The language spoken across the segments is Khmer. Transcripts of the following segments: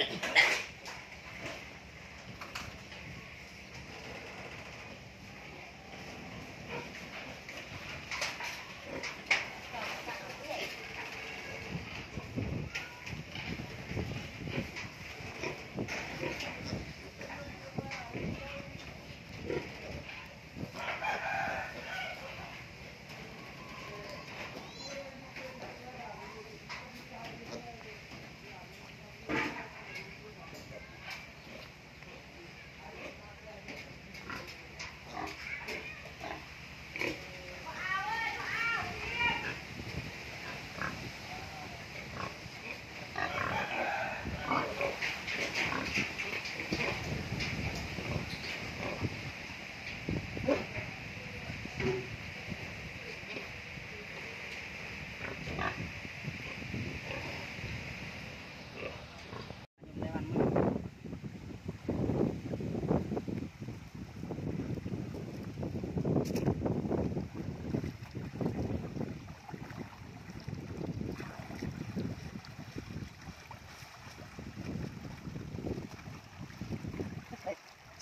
Yeah.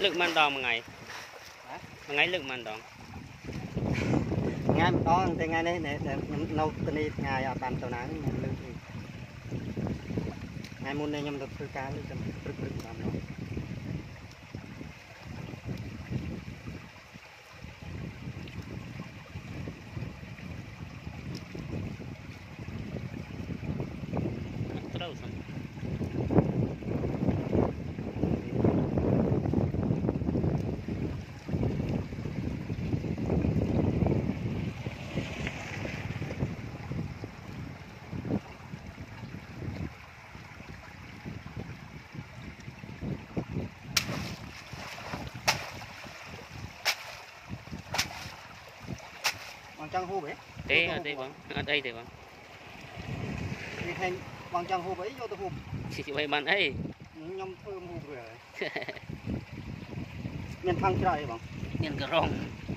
Lượng man đòn một ngày Hả? Một ngày lượng man đòn ថ្ងៃម្ដងតែថ្ងៃនេះនៅនៅទៅនេះថ្ងៃអត់បានទៅណាខ្ញុំលើកនេះថ្ងៃមុននេះខ្ញុំទៅធ្វើការលើកតែព្រឹកព្រឹកតាមនោះត្ចង់ហូបហ៎ទេអត់ទេបងអត់អីទេបងនេះឃើញបងចង់ហូបអីយកទៅហូបជីបីបានអីខ្ញុំធ្វើហូបរួចហើយមានថងច្រកអីបងមានករងអ